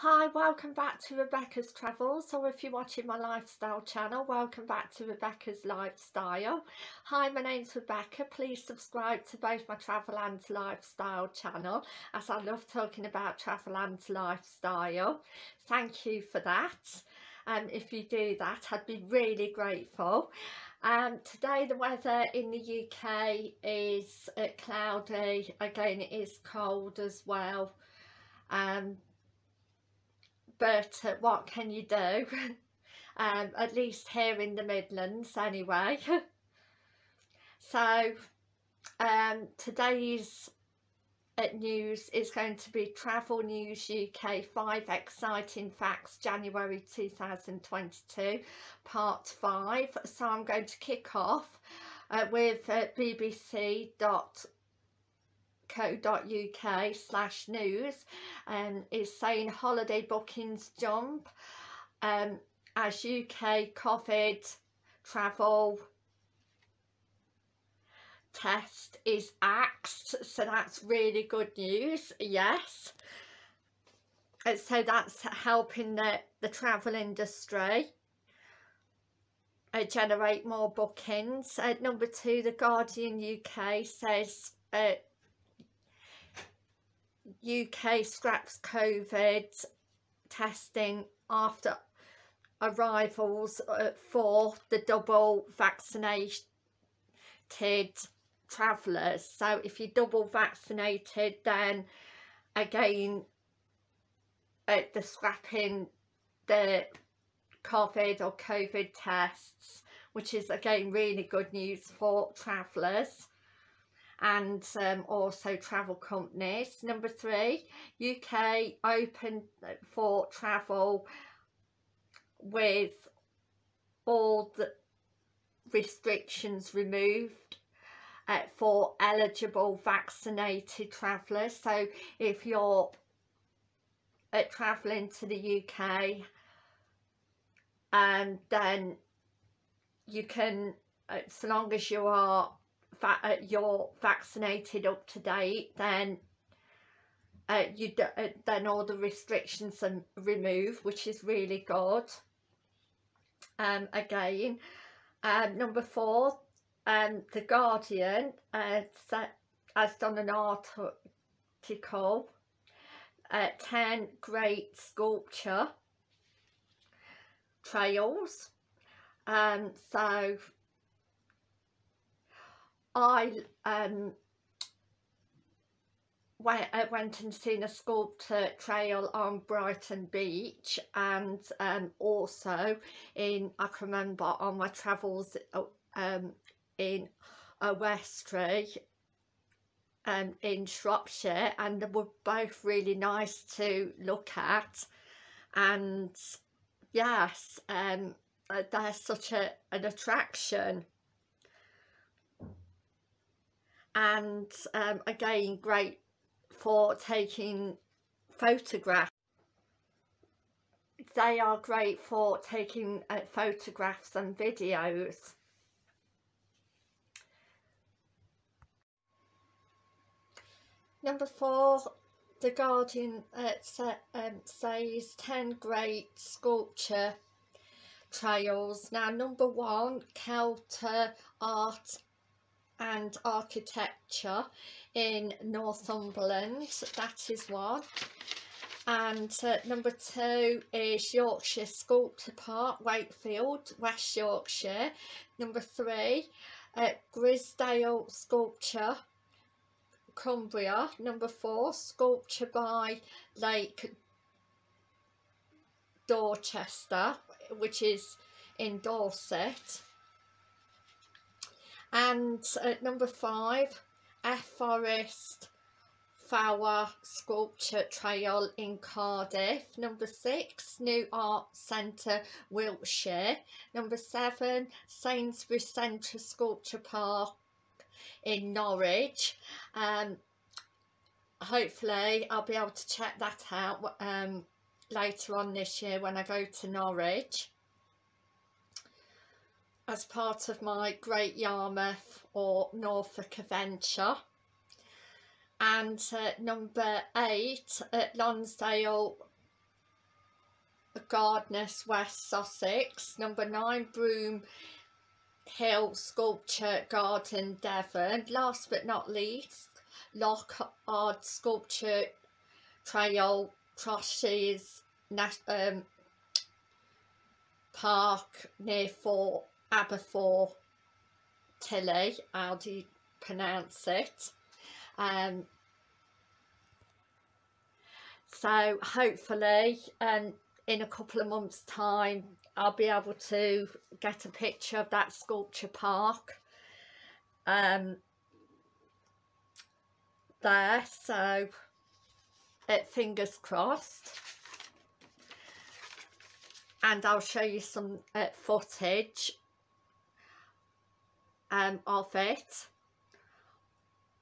Hi, welcome back to Rebecca's Travels, or if you're watching my lifestyle channel, welcome back to Rebecca's Lifestyle. Hi, my name's Rebecca. Please subscribe to both my travel and lifestyle channel, as I love talking about travel and lifestyle. Thank you for that. And um, if you do that, I'd be really grateful. Um, today the weather in the UK is uh, cloudy. Again, it is cold as well. Um, but uh, what can you do? um, at least here in the Midlands anyway. so um, today's uh, news is going to be Travel News UK 5 Exciting Facts January 2022 Part 5. So I'm going to kick off uh, with uh, bbc.com co.uk slash news and um, is saying holiday bookings jump. Um, as UK COVID travel test is axed so that's really good news yes. And so that's helping the the travel industry uh, generate more bookings. Uh, number two the guardian uk says uh, UK scraps COVID testing after arrivals for the double vaccinated travellers. So if you're double vaccinated then again uh, the scrapping the COVID or COVID tests which is again really good news for travellers and um, also travel companies. Number three, UK open for travel with all the restrictions removed uh, for eligible vaccinated travellers. So if you're uh, travelling to the UK and then you can, uh, so long as you are uh, you're vaccinated up to date then uh, you uh, then all the restrictions are removed which is really good. Um again um number four um the guardian uh, has done an article uh, 10 great sculpture trails. Um so I um, went, I went and seen a sculpture trail on Brighton Beach and um, also in, I can remember on my travels um, in a Westray um, in Shropshire and they were both really nice to look at. And yes um, uh, they're such a, an attraction and um, again great for taking photographs. They are great for taking uh, photographs and videos. Number four the Guardian uh, um, says 10 great sculpture trails. Now number one Kielder art and architecture in Northumberland that is one. And uh, number two is Yorkshire Sculpture Park Wakefield West Yorkshire. Number three uh, Grizedale Sculpture Cumbria. Number four Sculpture by Lake Dorchester which is in Dorset and at number five F Forest Flower Sculpture Trail in Cardiff. Number six, New Art Centre, Wiltshire. Number seven, Sainsbury Centre Sculpture Park in Norwich. Um, hopefully I'll be able to check that out um, later on this year when I go to Norwich as part of my Great Yarmouth or Norfolk adventure. And number eight at Lonsdale Gardeners West Sussex, number 9 Broom Hill Sculpture Garden Devon, last but not least Loch Ard Sculpture Trail Crosses um, Park near Fort Aberfour Tilly, how do you pronounce it? Um, so hopefully um, in a couple of months time I'll be able to get a picture of that sculpture park um, there so it fingers crossed and I'll show you some uh, footage um, of it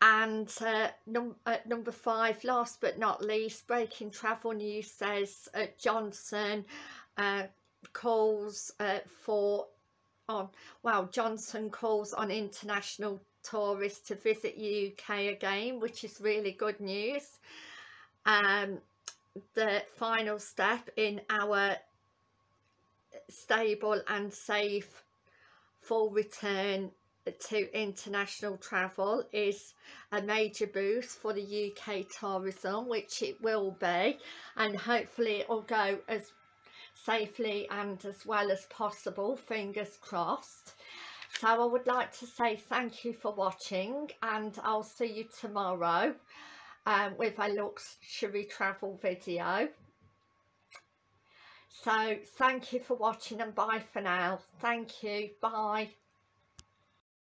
and uh, num uh, number five last but not least breaking travel news says uh, Johnson uh, calls uh, for on well Johnson calls on international tourists to visit UK again which is really good news. Um the final step in our stable and safe full return to international travel is a major boost for the UK tourism which it will be. And hopefully it will go as safely and as well as possible fingers crossed. So I would like to say thank you for watching and I'll see you tomorrow um, with a luxury travel video. So thank you for watching and bye for now. Thank you. Bye